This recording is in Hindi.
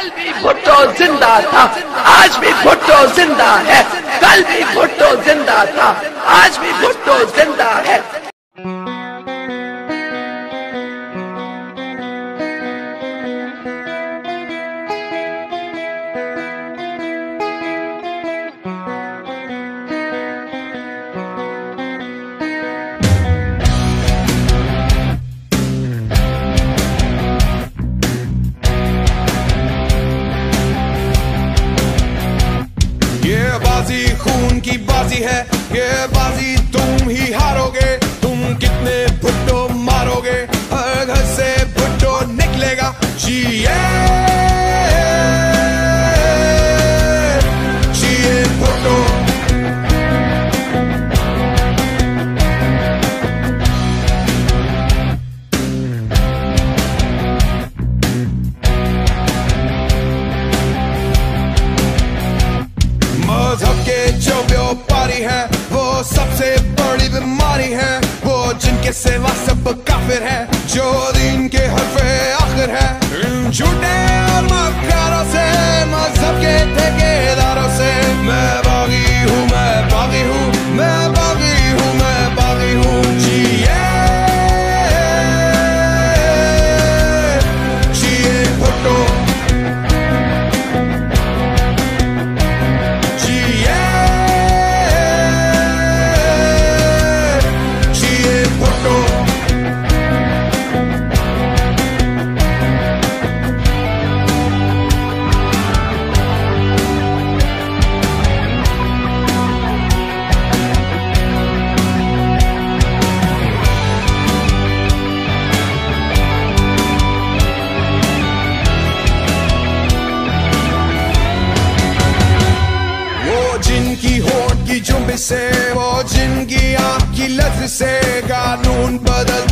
कल भी भुट्टो ज़िंदा था। आज भी भुट्टो ज़िंदा है। कल भी की बाजी है, ये बाजी तुम ही हारोगे। तुम कितने भुट्टो मारोगे? हर घर से भुट्टो निकलेगा, जिए व्यापारी है। वो सबसे बड़ी बीमारी है। वो जिनके सेवा सब काफिर है। जो दिन के हरफे आखिर है। झूठे और जुम्ब से वो ज़िंदगी आपकी लत से कानून बदल